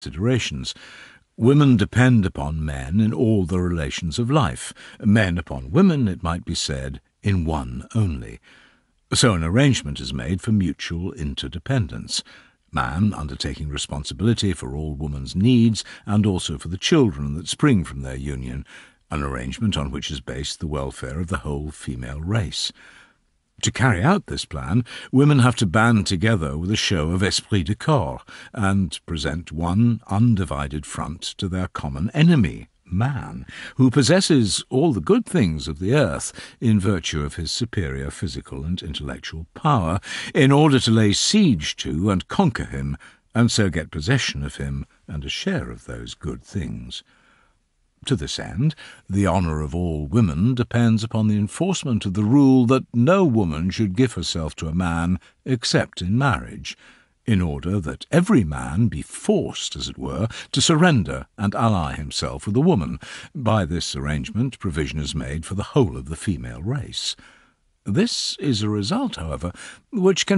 considerations. Women depend upon men in all the relations of life, men upon women, it might be said, in one only. So an arrangement is made for mutual interdependence, man undertaking responsibility for all woman's needs and also for the children that spring from their union, an arrangement on which is based the welfare of the whole female race. To carry out this plan, women have to band together with a show of esprit de corps and present one undivided front to their common enemy, man, who possesses all the good things of the earth in virtue of his superior physical and intellectual power, in order to lay siege to and conquer him, and so get possession of him and a share of those good things. To this end, the honour of all women depends upon the enforcement of the rule that no woman should give herself to a man except in marriage, in order that every man be forced, as it were, to surrender and ally himself with a woman. By this arrangement provision is made for the whole of the female race. This is a result, however, which can